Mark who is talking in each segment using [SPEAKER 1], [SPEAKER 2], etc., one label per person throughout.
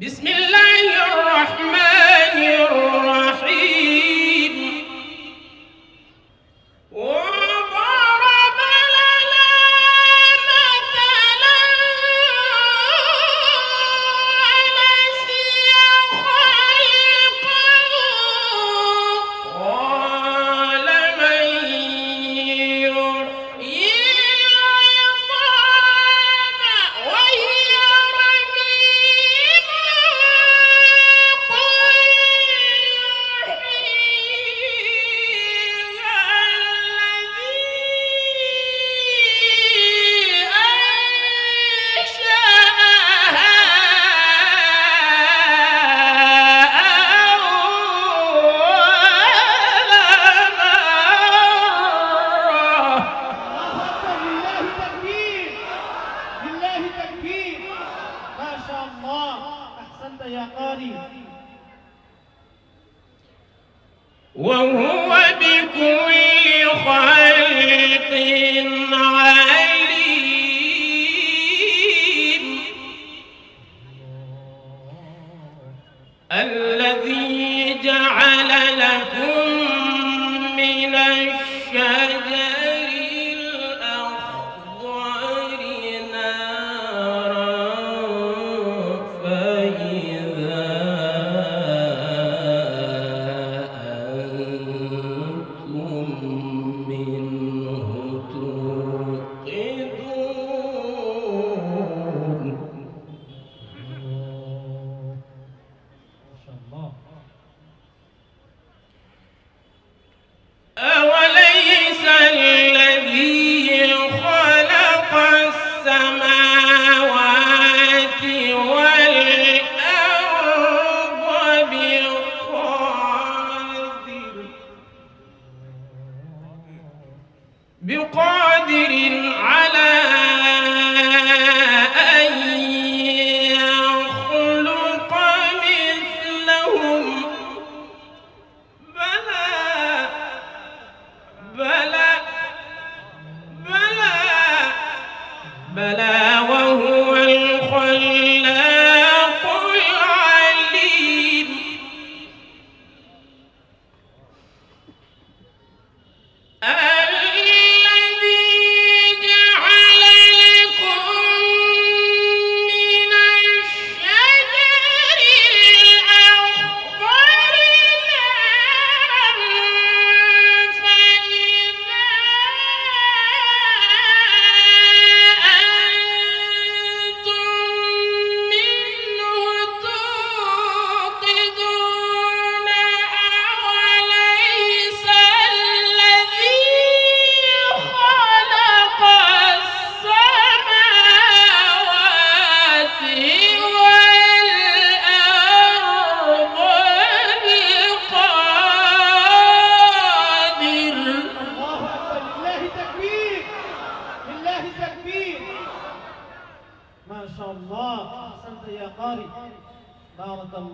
[SPEAKER 1] بسم الله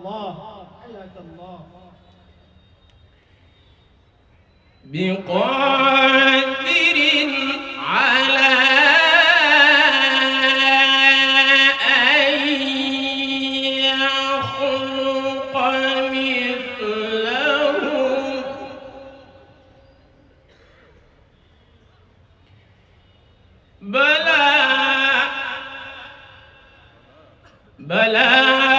[SPEAKER 1] الله حياك الله.
[SPEAKER 2] بقادر على أن يخلق بلى بلى.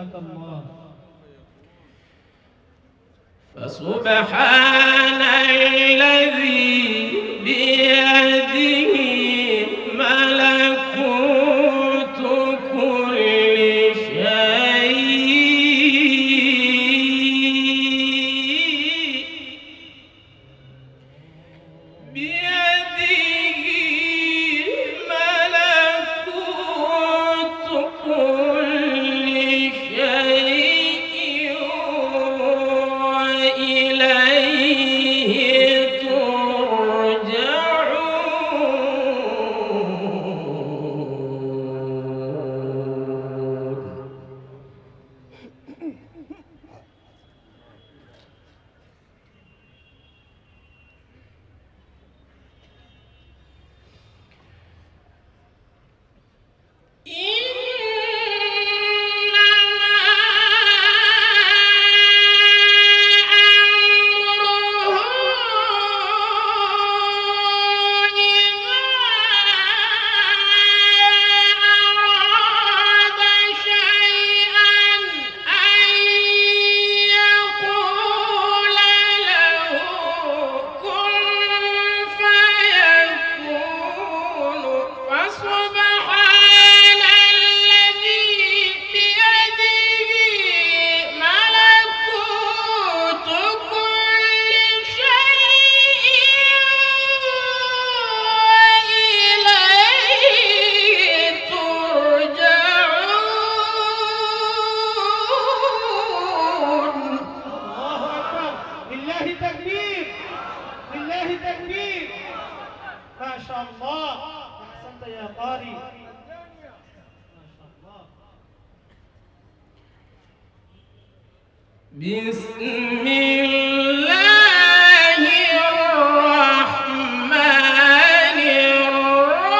[SPEAKER 2] حياك
[SPEAKER 1] الله.
[SPEAKER 2] فسبحان بسم الله الرحمن الرحيم.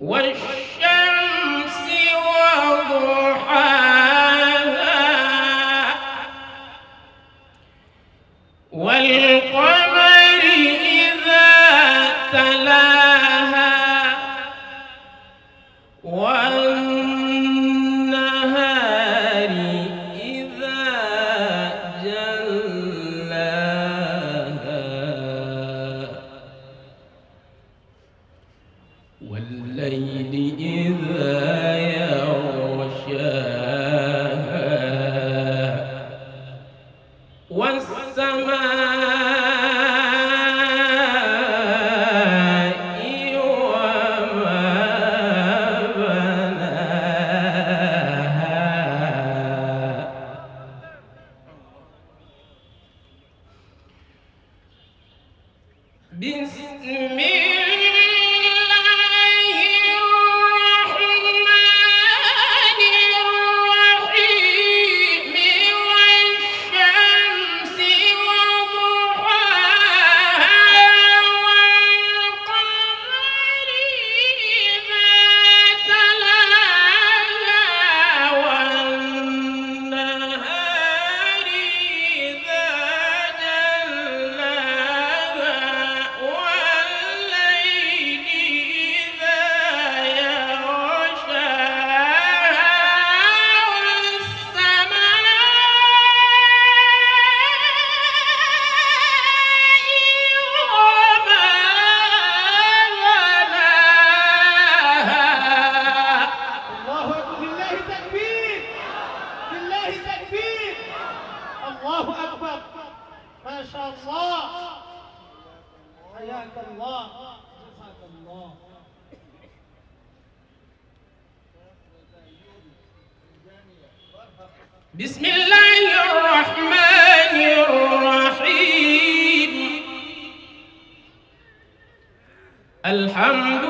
[SPEAKER 2] والشمس وضحاها
[SPEAKER 1] شاء الله حياك الله جزاك الله.
[SPEAKER 2] بسم الله الرحمن الرحيم. الحمد